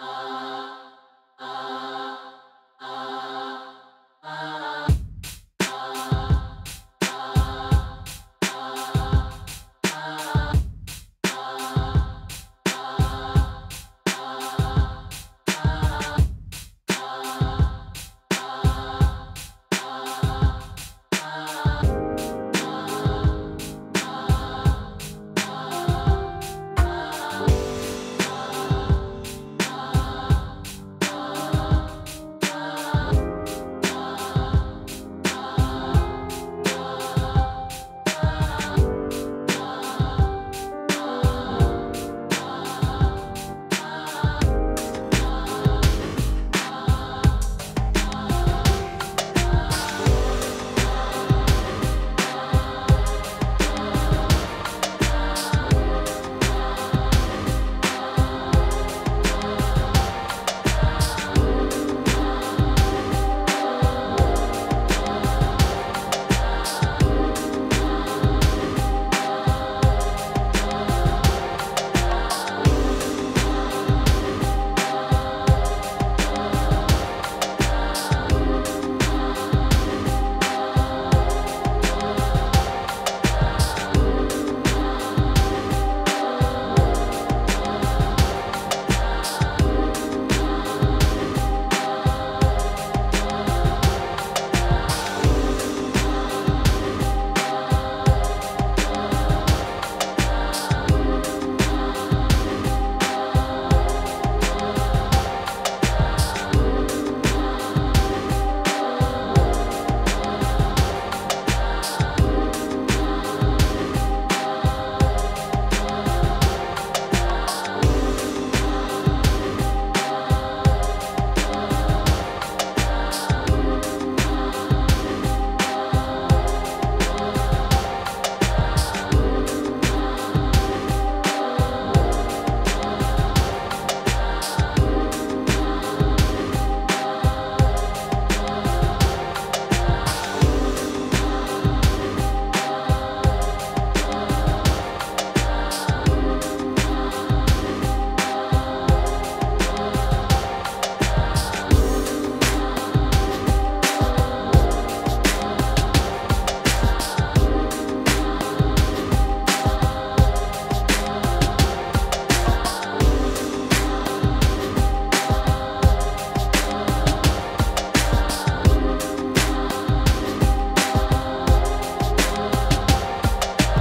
Uh...